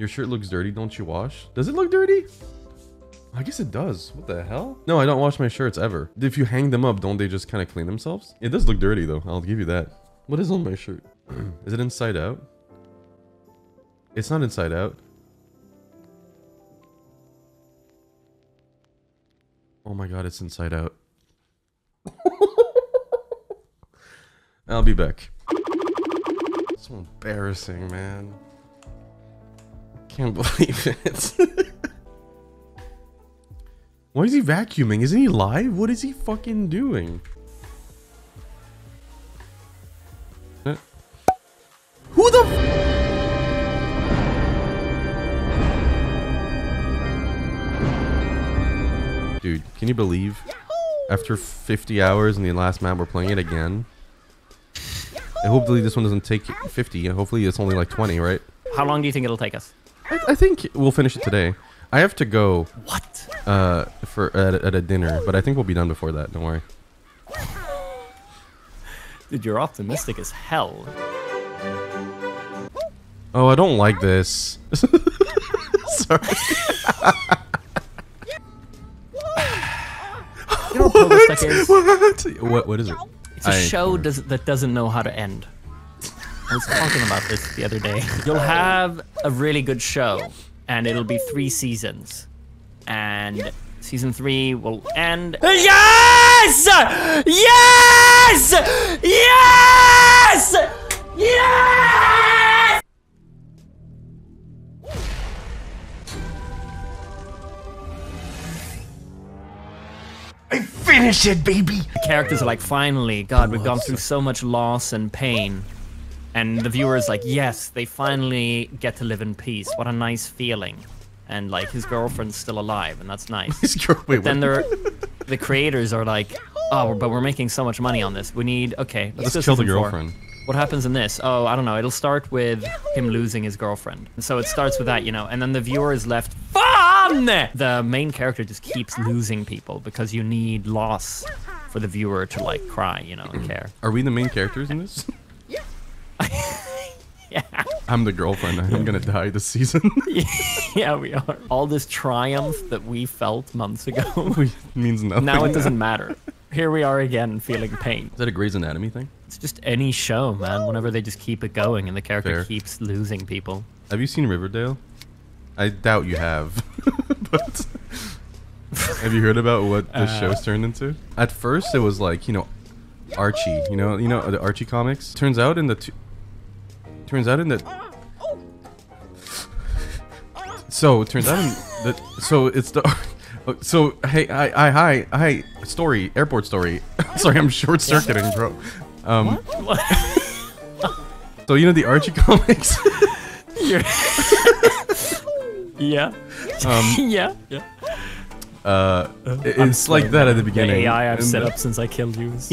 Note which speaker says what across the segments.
Speaker 1: Your shirt looks dirty. Don't you wash? Does it look dirty? I guess it does. What the hell? No, I don't wash my shirts ever. If you hang them up, don't they just kind of clean themselves? It does look dirty though. I'll give you that. What is on my shirt? is it inside out? It's not inside out. Oh my god, it's inside out. I'll be back. So embarrassing, man. Can't believe it. Why is he vacuuming? Isn't he live? What is he fucking doing? Uh, Who the Dude, can you believe? After 50 hours in the last map, we're playing it again. And hopefully this one doesn't take 50. Hopefully it's only like 20, right?
Speaker 2: How long do you think it'll take us?
Speaker 1: I, I think we'll finish it today. I have to go
Speaker 2: What?
Speaker 1: uh, for at, a- at a dinner, but I think we'll be done before that. Don't worry.
Speaker 2: Dude, you're optimistic as hell.
Speaker 1: Oh, I don't like this. Sorry.
Speaker 2: What
Speaker 1: What? What? What is it?
Speaker 2: It's a
Speaker 1: I-
Speaker 2: show does, that doesn't know how to end. I was talking about this the other day. You'll have a really good show, and it'll be three seasons. And season three will end. Yes! Yes! Yes! Yes!
Speaker 3: I finished it, baby!
Speaker 2: The characters are like, finally, God, we've gone through so much loss and pain. And the viewer is like, yes, they finally get to live in peace. What a nice feeling. And like, his girlfriend's still alive, and that's nice.
Speaker 1: This girl- Wait,
Speaker 2: then
Speaker 1: what?
Speaker 2: they're, the creators are like, oh, but we're making so much money on this. We need, okay, let's,
Speaker 1: Let's kill the
Speaker 2: season four.
Speaker 1: girlfriend.
Speaker 2: What happens in this? Oh, I don't know. It'll start with him losing his girlfriend. So it starts with that, you know, and then the viewer is left fun. The main character just keeps losing people because you need loss for the viewer to like cry, you know, and mm. care.
Speaker 1: Are we the main characters in this?
Speaker 2: yeah,
Speaker 1: I'm the girlfriend. I'm gonna die this season.
Speaker 2: yeah, we are. All this triumph that we felt months ago,
Speaker 1: means nothing.
Speaker 2: now it doesn't matter. Here we are again, feeling pain.
Speaker 1: Is that a Grey's Anatomy thing?
Speaker 2: It's just any show, man. Whenever they just keep it going and the character
Speaker 1: Fair.
Speaker 2: keeps losing people.
Speaker 1: Have you seen Riverdale? I doubt you have. but have you heard about what the uh, show's turned into? At first, it was like you know, Archie. You know, you know the Archie comics. Turns out in the two, turns out in the so it turns out in the so it's the so hey hi hi hi hi story airport story. Sorry, I'm short circuiting, bro. Um, what? so you know the Archie comics.
Speaker 2: Yeah.
Speaker 1: Um,
Speaker 2: yeah. Yeah.
Speaker 1: Uh,
Speaker 2: I'm
Speaker 1: it's like that at the
Speaker 2: The
Speaker 1: beginning.
Speaker 2: AI I've
Speaker 1: and
Speaker 2: set
Speaker 1: the-
Speaker 2: up since I killed you is.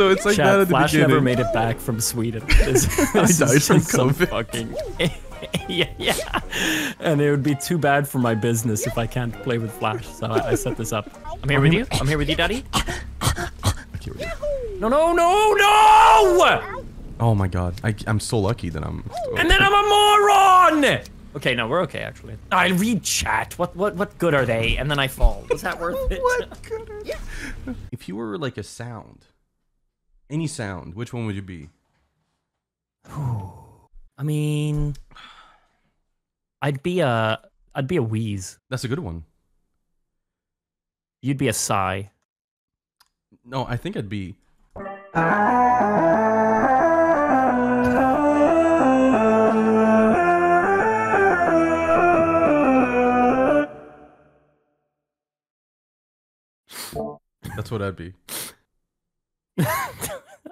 Speaker 1: So it's like
Speaker 2: Chat,
Speaker 1: that at the
Speaker 2: Flash
Speaker 1: beginning.
Speaker 2: never made it back from Sweden. This, this
Speaker 1: died from
Speaker 2: just some
Speaker 1: COVID.
Speaker 2: fucking yeah, yeah. And it would be too bad for my business if I can't play with Flash. So I, I set this up. I'm here with you. I'm here with you, Daddy.
Speaker 1: Okay, we're good.
Speaker 2: No, no, no, no!
Speaker 1: Oh my god, I, I'm so lucky that I'm.
Speaker 2: And then I'm a moron. Okay, no, we're okay actually. I read chat. What, what, what good are they? And then I fall. Was that worth it? What good? Are...
Speaker 1: If you were like a sound, any sound, which one would you be?
Speaker 2: I mean, I'd be a, I'd be a wheeze.
Speaker 1: That's a good one.
Speaker 2: You'd be a sigh.
Speaker 1: No, I think I'd be. That's what I'd be.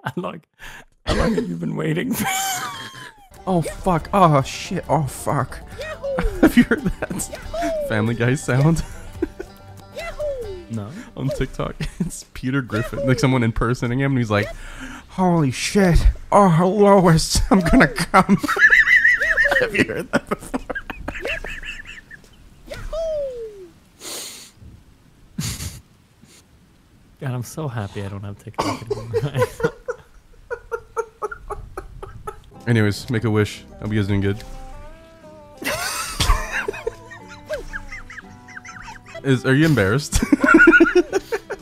Speaker 2: How long, how long have you been waiting?
Speaker 1: Oh fuck! Oh shit! Oh fuck! Have you heard that Family Guy sound
Speaker 2: no.
Speaker 1: on TikTok? It's Peter Griffin, like someone impersonating him, and he's like, "Holy shit! Oh Lois, I'm gonna come." Have you heard that before?
Speaker 2: God, I'm so happy I don't have TikTok anymore.
Speaker 1: Anyways, make a wish. Hope you guys doing good. Is are you embarrassed?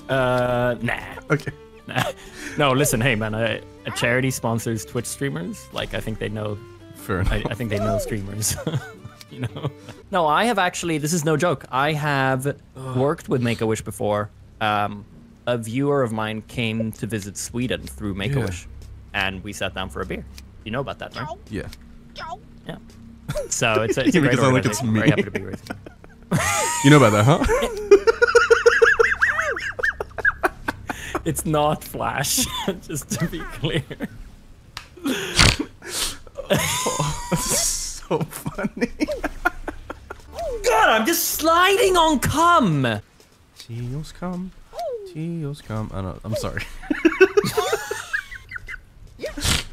Speaker 2: Uh, nah.
Speaker 1: okay.
Speaker 2: Nah. No, listen, hey man, a, a charity sponsors Twitch streamers. Like, I think they know.
Speaker 1: Fair enough.
Speaker 2: I, I think they know streamers. you know. No, I have actually. This is no joke. I have worked with Make a Wish before. Um, a viewer of mine came to visit Sweden through Make a
Speaker 1: Yeah.
Speaker 2: Wish, and we sat down for a beer. You know about that, right?
Speaker 1: yeah.
Speaker 2: Yeah. So it's a, it's a great
Speaker 1: sound like it's
Speaker 2: organization. Very
Speaker 1: me.
Speaker 2: happy to be with you.
Speaker 1: You know about that, huh?
Speaker 2: It's not Flash, just to be clear.
Speaker 1: so funny.
Speaker 2: God, I'm just sliding on cum.
Speaker 1: Teals come. Teals come. I don't I'm sorry.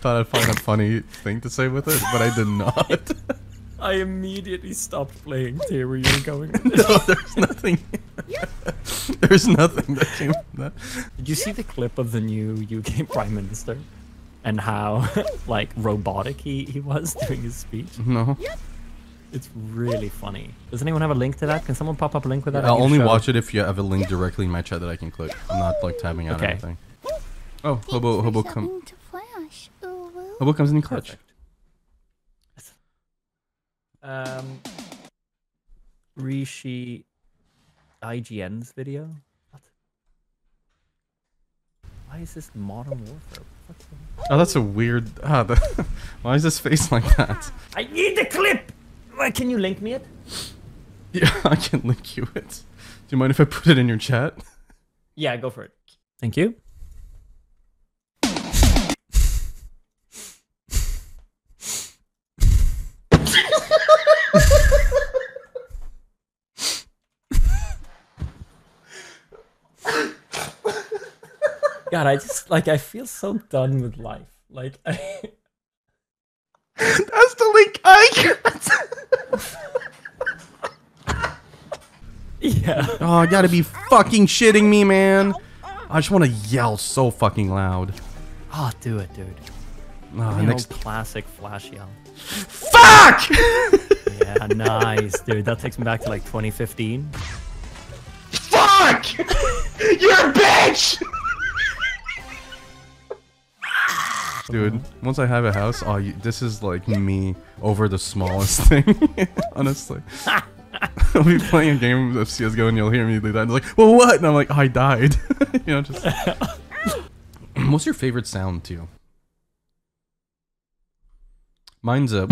Speaker 1: Thought I'd find a funny thing to say with it, but I did not.
Speaker 2: I immediately stopped playing to hear where you were going with
Speaker 1: no, there's nothing. there's nothing that came from that.
Speaker 2: Did you see the clip of the new UK Prime Minister? And how, like, robotic he, he was doing his speech?
Speaker 1: No.
Speaker 2: It's really funny. Does anyone have a link to that? Can someone pop up a link with that?
Speaker 1: I'll only watch it if you have a link directly in my chat that I can click. I'm not like tabbing out
Speaker 2: Okay.
Speaker 1: anything. Oh, Hobo Hobo come
Speaker 4: Something to flash. Ooh, woo.
Speaker 1: Hobo comes in clutch.
Speaker 2: Perfect. Um, Rishi IGN's video. What? Why is this Modern Warfare?
Speaker 1: Oh, that's a weird. Ah, the, why is this face like that?
Speaker 2: I need the clip. Can you link me it?
Speaker 1: Yeah, I can link you it. Do you mind if I put it in your chat?
Speaker 2: Yeah, go for it. Thank you. God, I just like I feel so done with life. Like I,
Speaker 1: That's the link I got.
Speaker 2: yeah.
Speaker 1: Oh, I gotta be fucking shitting me, man. I just want to yell so fucking loud.
Speaker 2: Oh, do it, dude.
Speaker 1: Ah,
Speaker 2: an
Speaker 1: next.
Speaker 2: classic flash yell.
Speaker 1: Fuck!
Speaker 2: Yeah, nice, dude. That takes me back to like 2015.
Speaker 3: Fuck! You're a bitch!
Speaker 1: Dude, once I have a house, oh, you, this is like me over the smallest thing. Honestly. I'll be playing a game of CSGO and you'll hear me do that. And it's like, well, what? And I'm like, oh, I died. you know, just. What's your favorite sound, too? Mine's a.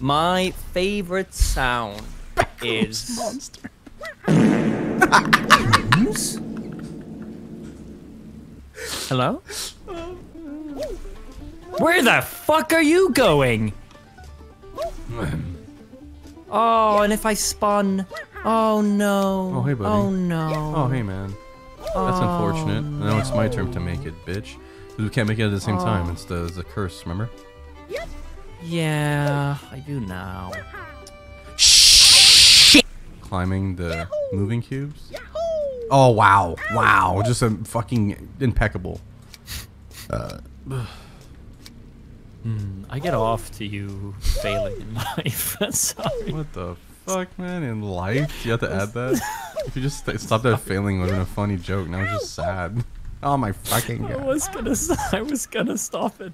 Speaker 2: My favorite sound is
Speaker 1: monster.
Speaker 2: Hello? Where the fuck are you going? Oh, and if I spawn. Oh no.
Speaker 1: Oh, hey, buddy.
Speaker 2: Oh no.
Speaker 1: Oh, hey, man. That's oh, unfortunate. Now it's my turn to make it, bitch. 'Cause we can't make it at the same time. Oh. It's the, the curse, remember?
Speaker 2: Yeah, I do now.
Speaker 1: Climbing the moving cubes. Oh, wow. Wow. Just a fucking impeccable. Uh.
Speaker 2: Hmm, I get off to you failing in life. Sorry.
Speaker 1: What the fuck, man? In life? You have to add that? If you just st- stopped at failing wasn't a funny joke. Now it's just sad. Oh my fucking
Speaker 2: I was gonna. s- I was gonna stop it.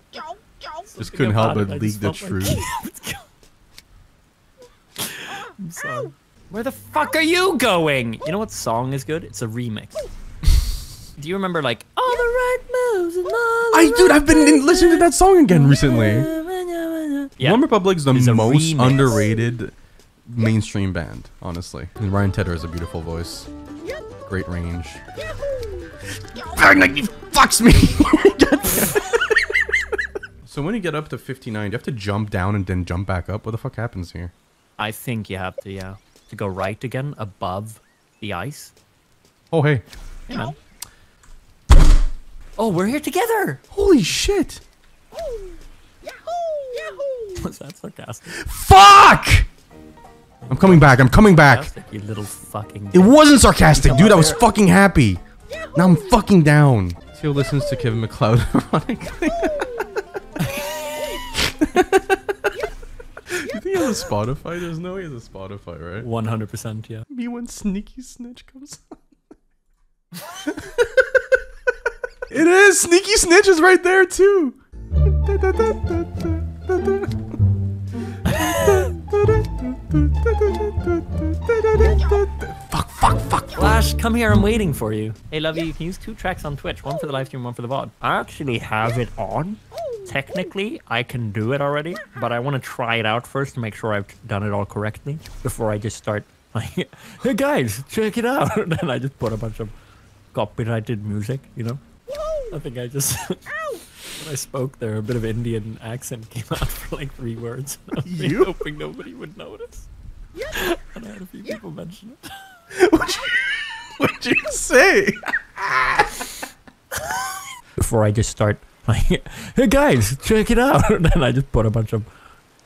Speaker 1: Just couldn't help but
Speaker 2: it,
Speaker 1: leak the
Speaker 2: felt like-
Speaker 1: truth.
Speaker 2: I'm sorry. Where the fuck are you going? You know what song is good? It's a remix. Do you remember like all
Speaker 1: I dude, I've been in- listening to that song again recently.
Speaker 2: Yeah.
Speaker 1: OneRepublic's the
Speaker 2: It's a
Speaker 1: most
Speaker 2: remix.
Speaker 1: underrated mainstream band, honestly. And Ryan Tedder has a beautiful voice. Great range. Like, he fucks me. so when you get up to 59, do you have to jump down and then jump back up? What the fuck happens here?
Speaker 2: I think you have to yeah to go right again above the ice.
Speaker 1: Oh hey.
Speaker 2: Hey, man. Oh, we're here together.
Speaker 1: Holy shit.
Speaker 2: Was that sarcastic?
Speaker 1: Fuck! I'm coming back. I'm coming back.
Speaker 2: Sarcastic, You little fucking.
Speaker 1: It wasn't sarcastic, dude. I was fucking happy. Now I'm fucking down. Theo listens to Kevin MacLeod ironically. You think he has a Spotify? There's no way he has a Spotify, right?
Speaker 2: 100%, yeah.
Speaker 1: Me when Sneaky Snitch comes on. It is! Sneaky Snitch is right there too! fuck, fuck, fuck.
Speaker 2: Flash, come here. I'm waiting for you. Hey, Lovey, you can use two tracks on Twitch. One for the live stream, one for the VOD. I actually have it on. Technically, I can do it already, but I want to try it out first to make sure I've done it all correctly before I just start like, hey guys, check it out. and I just put a bunch of copyrighted music, you know? I think I just, when I spoke there, a bit of Indian accent came out for like three words. I was
Speaker 1: You?
Speaker 2: hoping nobody would notice. And I had a few people mention it.
Speaker 1: What'd you, what'd you say?
Speaker 2: before I just start like, hey guys, check it out. And then I just put a bunch of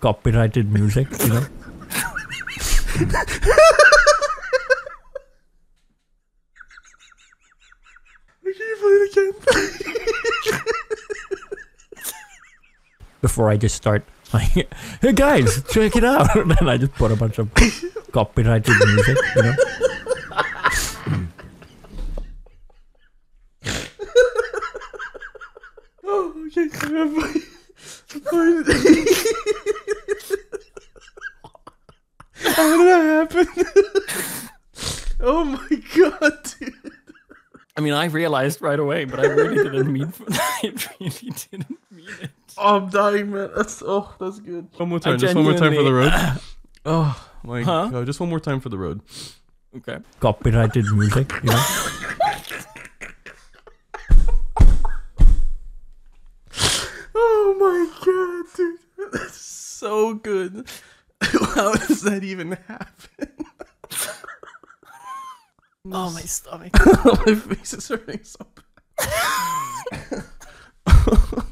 Speaker 2: copyrighted music, you know?
Speaker 1: Can
Speaker 2: Before I just start like, hey guys, check it out. And I just put a bunch of copyrighted music, you know?
Speaker 1: oh, okay. I'm fine. I'm fine. How did that happen? oh my god, dude.
Speaker 2: I mean, I realized right away, but I really didn't mean for that. I really didn't mean it.
Speaker 1: Oh, I'm dying, man. That's oh, that's good. One more time,
Speaker 2: I
Speaker 1: just one more time for the road. Oh my
Speaker 2: Huh?
Speaker 1: god, just one more time for the road.
Speaker 2: Okay. Copyrighted music, you know?
Speaker 1: Oh my god, dude. That's so good. How does that even happen?
Speaker 2: Oh, my stomach.
Speaker 1: my face is hurting so bad.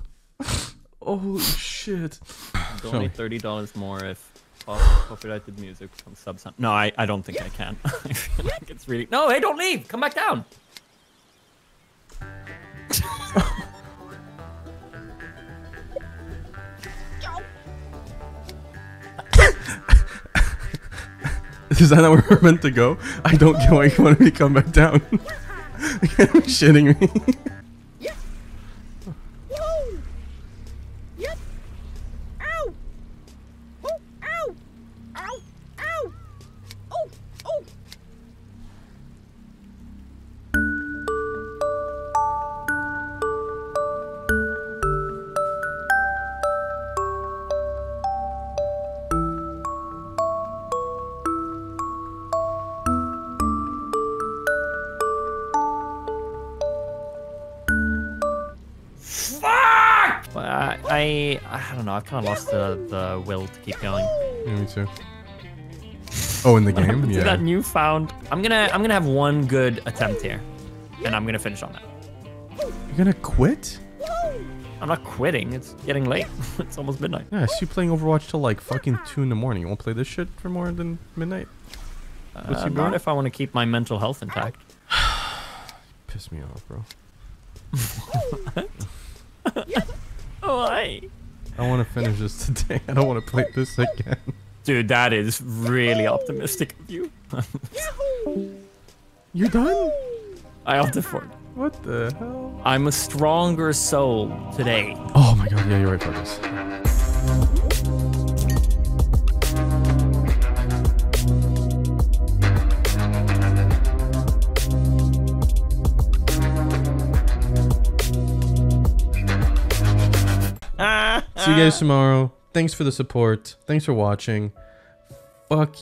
Speaker 1: oh, shit.
Speaker 2: Donate thirty dollars more if cop- copyrighted music from subsound. No, I, I don't think I can. I feel like it's really no. Hey, don't leave. Come back down.
Speaker 1: Is that not where we're meant to go? I don't get why you want me to come back down. You're shitting me.
Speaker 2: I, I don't know. I've kind of lost the, the will to keep going.
Speaker 1: Yeah, me too. Oh, in the game? Yeah.
Speaker 2: that newfound. I'm gonna I'm gonna have one good attempt here, and I'm gonna finish on that.
Speaker 1: You're gonna quit?
Speaker 2: I'm not quitting. It's getting late. it's almost midnight.
Speaker 1: Yeah, I see you playing Overwatch till like fucking 2 in the morning. You won't play this shit for more than midnight? What's
Speaker 2: Uh,
Speaker 1: he
Speaker 2: not if I want to keep my mental health intact.
Speaker 1: Piss me off, bro.
Speaker 2: I.
Speaker 1: I want to finish this today. I don't want to play this again.
Speaker 2: Dude, that is really optimistic of you.
Speaker 1: You're done?
Speaker 2: I opted for it.
Speaker 1: What the hell?
Speaker 2: I'm a stronger soul today.
Speaker 1: Oh my god, yeah, you're right, Focus. See you guys uh, tomorrow. Thanks for the support. Thanks for watching. Fuck